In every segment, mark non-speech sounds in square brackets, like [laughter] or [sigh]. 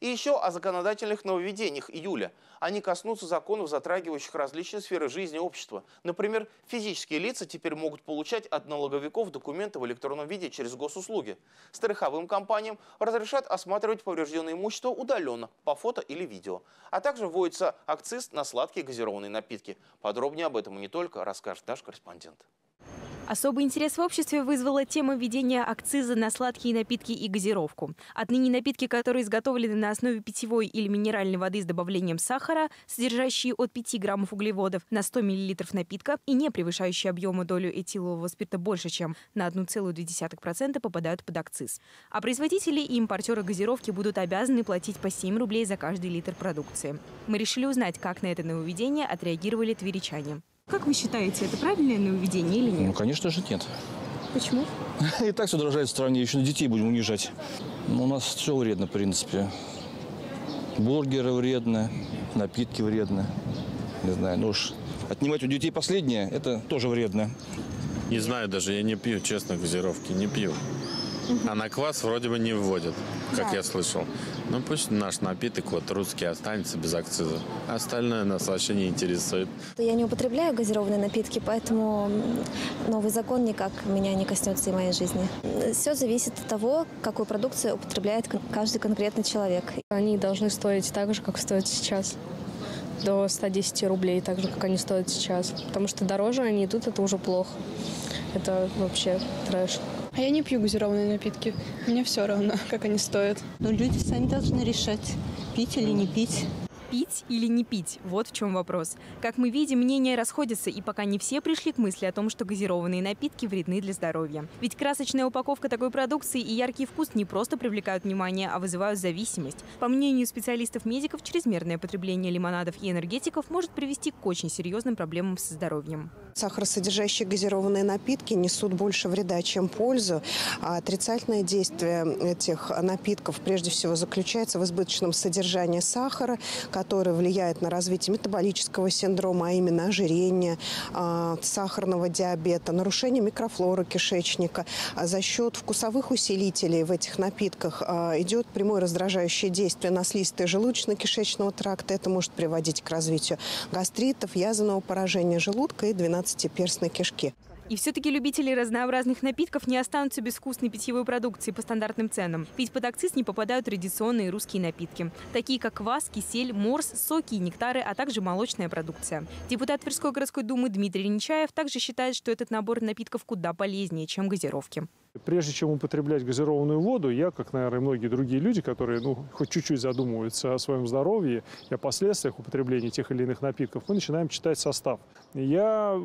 И еще о законодательных нововведениях июля. Они коснутся законов, затрагивающих различные сферы жизни общества. Например, физические лица теперь могут получать от налоговиков документы в электронном виде через госуслуги. Страховым компаниям разрешат осматривать поврежденное имущество удаленно, по фото или видео. А также вводится акциз на сладкие газированные напитки. Подробнее об этом и не только расскажет наш корреспондент. Особый интерес в обществе вызвала тема введения акциза на сладкие напитки и газировку. Отныне напитки, которые изготовлены на основе питьевой или минеральной воды с добавлением сахара, содержащие от 5 граммов углеводов на 100 миллилитров напитка и не превышающие объема долю этилового спирта больше, чем на 1,2%, попадают под акциз. А производители и импортеры газировки будут обязаны платить по 7 рублей за каждый литр продукции. Мы решили узнать, как на это нововведение отреагировали тверичане. Как вы считаете, это правильное нововведение или нет? Ну, конечно же, нет. Почему? [laughs] И так все дорожает в стране, еще на детей будем унижать. Ну, у нас все вредно, в принципе. Бургеры вредны, напитки вредны. Не знаю, ну уж отнимать у детей последнее, это тоже вредно. Не знаю даже, я не пью, честно, газировки, не пью. А на квас вроде бы не вводят, как Да. я слышал. Ну пусть наш напиток вот русский останется без акциза. Остальное нас вообще не интересует. Я не употребляю газированные напитки, поэтому новый закон никак меня не коснется и моей жизни. Все зависит от того, какую продукцию употребляет каждый конкретный человек. Они должны стоить так же, как стоят сейчас. До 110 рублей, так же, как они стоят сейчас. Потому что дороже они идут, это уже плохо. Это вообще трэш. А я не пью газированные напитки. Мне все равно, как они стоят. Но люди сами должны решать, пить или не пить. Пить или не пить? Вот в чем вопрос. Как мы видим, мнения расходятся, и пока не все пришли к мысли о том, что газированные напитки вредны для здоровья. Ведь красочная упаковка такой продукции и яркий вкус не просто привлекают внимание, а вызывают зависимость. По мнению специалистов-медиков, чрезмерное потребление лимонадов и энергетиков может привести к очень серьезным проблемам со здоровьем. Сахаросодержащие газированные напитки несут больше вреда, чем пользу. А отрицательное действие этих напитков прежде всего заключается в избыточном содержании сахара, который влияет на развитие метаболического синдрома, а именно ожирения, а, сахарного диабета, нарушение микрофлоры кишечника. А за счет вкусовых усилителей в этих напитках а, идет прямое раздражающее действие на слизистые желудочно-кишечного тракта. Это может приводить к развитию гастритов, язвенного поражения желудка и 12-перстной кишки. И все-таки любители разнообразных напитков не останутся без вкусной питьевой продукции по стандартным ценам. Ведь под акциз не попадают традиционные русские напитки, такие как квас, кисель, морс, соки и нектары, а также молочная продукция. Депутат Тверской городской думы Дмитрий Нечаев также считает, что этот набор напитков куда полезнее, чем газировки. Прежде чем употреблять газированную воду, я, как, наверное, многие другие люди, которые ну, хоть чуть-чуть задумываются о своем здоровье и о последствиях употребления тех или иных напитков, мы начинаем читать состав. Я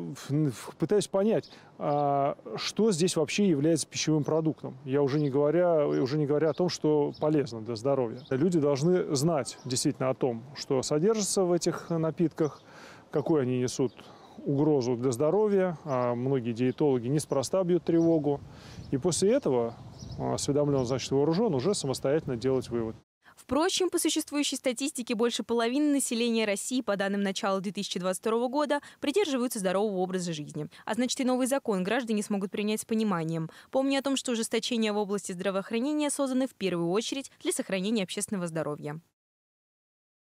пытаюсь понять, а, что здесь вообще является пищевым продуктом. Я уже не, говоря, уже не говоря о том, что полезно для здоровья. Люди должны знать действительно о том, что содержится в этих напитках, какую они несут угрозу для здоровья, а многие диетологи неспроста бьют тревогу. И после этого а, осведомлен, значит, вооружен, уже самостоятельно делать вывод. Впрочем, по существующей статистике, больше половины населения России, по данным начала 2022 года, придерживаются здорового образа жизни. А значит, и новый закон граждане смогут принять с пониманием, помня о том, что ужесточения в области здравоохранения созданы в первую очередь для сохранения общественного здоровья.